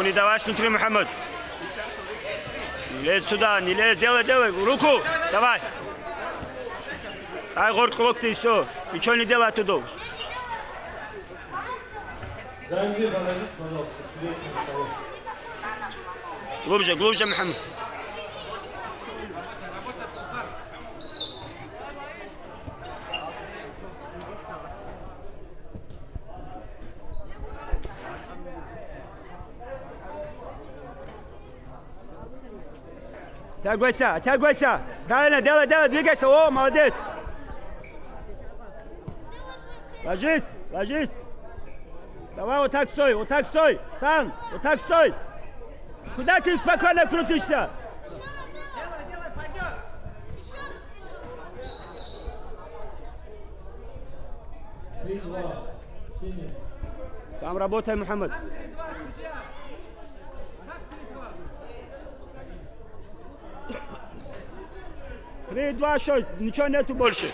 Руку не давай внутри, Мухаммад. Не лезь туда, не лезь, делай, делай. Руку, вставай. Ай, горку локти и все. Ничего не делай оттуда. Глубже, глубже, Мухаммад. Оттягивайся, оттягивайся. Правильно, делай, делай, двигайся. О, молодец. Ложись, ложись. Давай вот так стой, вот так стой. Стан, вот так стой. Куда ты спокойно крутишься? Сам работай, Мухаммад. Три, два, шесть. Ничего нету больше.